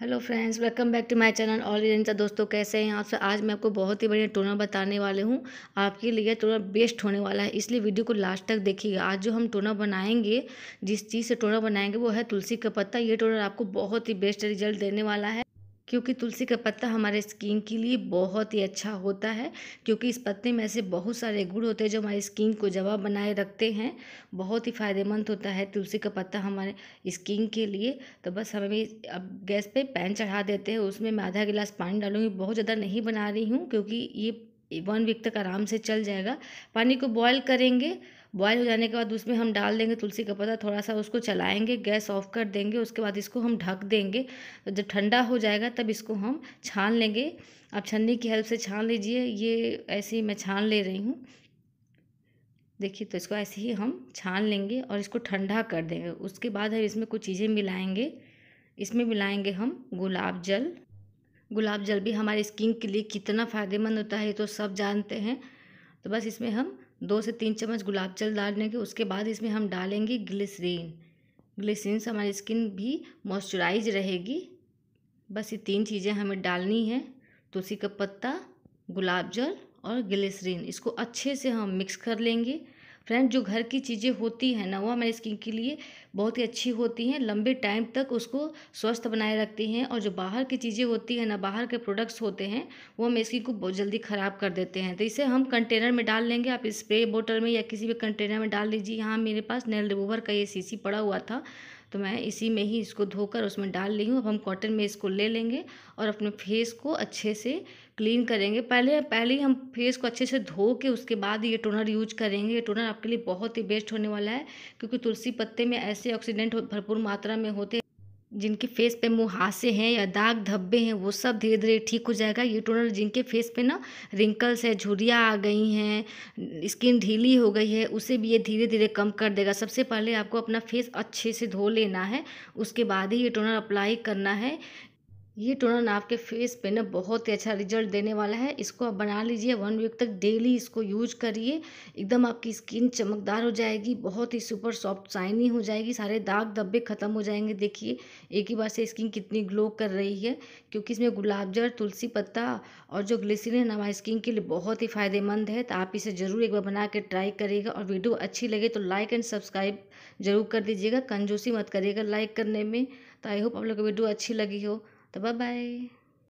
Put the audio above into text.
Hello friends welcome back to my channel all India दोस्तों कैसे हैं आप से आज मैं आपको बहुत ही बढ़िया टोनर बताने वाले हूँ। आपके लिए टोनर बेस्ट होने वाला है। इसलिए वीडियो को लास्ट तक देखिएगा। आज जो हम टोनर बनाएँगे, जिस चीज़ से टोनर बनाएँगे, वो है तुलसी का पत्ता। ये टोनर आपको बहुत ही बेस्ट रिज़ल्ट देने वाला है। क्योंकि तुलसी का पत्ता हमारे स्किन के लिए बहुत ही अच्छा होता है, क्योंकि इस पत्ते में ऐसे बहुत सारे गुड़ होते हैं जो हमारी स्किन को जवाब बनाए रखते हैं। बहुत ही फ़ायदेमंद होता है तुलसी का पत्ता हमारे स्किन के लिए। तो बस हमें अब गैस पे पैन चढ़ा देते हैं, उसमें मैं आधा गिलास पानी डालूँगी। बहुत ज़्यादा नहीं बना रही हूँ, क्योंकि ये वन वीक तक आराम से चल जाएगा। पानी को बॉयल करेंगे। बॉयल हो जाने के बाद उसमें हम डाल देंगे तुलसी का पत्ता थोड़ा सा उसको चलाएँगे, गैस ऑफ़ कर देंगे, उसके बाद इसको हम ढक देंगे। तो जब ठंडा हो जाएगा तब इसको हम छान लेंगे। आप छन्नी की हेल्प से छान लीजिए। ये ऐसे ही मैं छान ले रही हूँ। देखिए तो इसको ऐसे ही हम छान लेंगे और इसको ठंडा कर देंगे। उसके बाद हम इसमें कुछ चीज़ें मिलाएँगे। इसमें मिलाएँगे हम गुलाब जल। गुलाब जल भी हमारे स्किन के लिए कितना फ़ायदेमंद होता है तो सब जानते हैं। तो बस इसमें हम दो से तीन चम्मच गुलाब जल डालने के, उसके बाद इसमें हम डालेंगे ग्लिसरीन ग्लिसरीन से हमारी स्किन भी मॉइस्चराइज रहेगी। बस ये तीन चीज़ें हमें डालनी है, तुलसी का पत्ता, गुलाब जल और ग्लिसरीन इसको अच्छे से हम मिक्स कर लेंगे। फ्रेंड, जो घर की चीज़ें होती हैं ना वो हमारी स्किन के लिए बहुत ही अच्छी होती हैं। लंबे टाइम तक उसको स्वस्थ बनाए रखती हैं और जो बाहर की चीज़ें होती हैं ना, बाहर के प्रोडक्ट्स होते हैं वो हमें स्किन को बहुत जल्दी ख़राब कर देते हैं। तो इसे हम कंटेनर में डाल लेंगे। आप स्प्रे बोटल में या किसी भी कंटेनर में डाल लीजिए। यहाँ मेरे पास नेल रिमूवर का ये शीशी पड़ा हुआ था। तो मैं इसी में ही इसको धोकर उसमें डाल ली हूँ। अब हम कॉटन में इसको ले लेंगे और अपने फेस को अच्छे से क्लीन करेंगे। पहले पहले ही हम फेस को अच्छे से धो के उसके बाद ये टोनर यूज़ करेंगे। ये टोनर आपके लिए बहुत ही बेस्ट होने वाला है, क्योंकि तुलसी पत्ते में ऐसे ऑक्सीडेंट भरपूर मात्रा में होते जिनके फेस पे मुहासे हैं या दाग धब्बे हैं, वो सब धीरे धीरे ठीक हो जाएगा। ये टोनर जिनके फेस पे ना रिंकल्स है झुरियाँ आ गई हैं, स्किन ढीली हो गई है, उसे भी ये धीरे धीरे कम कर देगा। सबसे पहले आपको अपना फेस अच्छे से धो लेना है, उसके बाद ही ये टोनर अप्लाई करना है। ये टोनर आपके फेस पे ना बहुत ही अच्छा रिज़ल्ट देने वाला है। इसको आप बना लीजिए, वन वीक तक डेली इसको यूज़ करिए। एकदम आपकी स्किन चमकदार हो जाएगी, बहुत ही सुपर सॉफ्ट शाइनी हो जाएगी, सारे दाग धब्बे ख़त्म हो जाएँगे। देखिए, एक ही बार से स्किन कितनी ग्लो कर रही है, क्योंकि इसमें गुलाब जल तुलसी पत्ता और जो ग्लिसरीन हमारी स्किन के लिए बहुत ही फ़ायदेमंद है। तो आप इसे ज़रूर एक बार बना के ट्राई करिएगा और वीडियो अच्छी लगे तो लाइक एंड सब्सक्राइब ज़रूर कर दीजिएगा। कंजूसी मत करिएगा लाइक करने में। तो आई होप आप लोग को वीडियो अच्छी लगी हो। 拜拜。